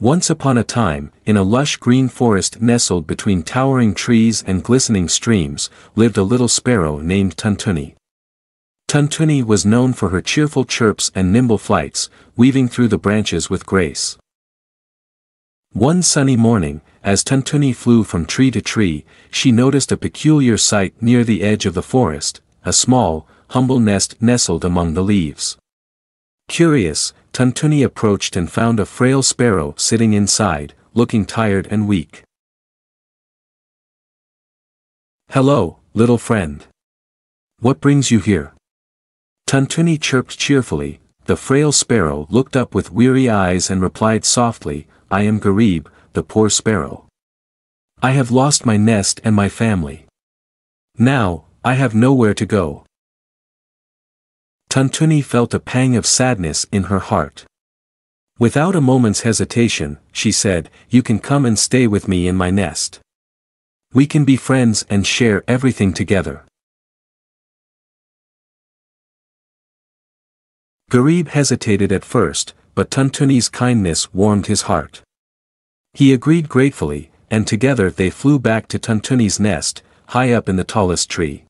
Once upon a time, in a lush green forest nestled between towering trees and glistening streams, lived a little sparrow named Tuntuni. Tuntuni was known for her cheerful chirps and nimble flights, weaving through the branches with grace. One sunny morning, as Tuntuni flew from tree to tree, she noticed a peculiar sight near the edge of the forest, a small, humble nest nestled among the leaves. Curious, Tuntuni approached and found a frail sparrow sitting inside, looking tired and weak. Hello, little friend. What brings you here? Tuntuni chirped cheerfully, the frail sparrow looked up with weary eyes and replied softly, I am Garib, the poor sparrow. I have lost my nest and my family. Now, I have nowhere to go. Tuntuni felt a pang of sadness in her heart. Without a moment's hesitation, she said, You can come and stay with me in my nest. We can be friends and share everything together. Garib hesitated at first, but Tuntuni's kindness warmed his heart. He agreed gratefully, and together they flew back to Tuntuni's nest, high up in the tallest tree.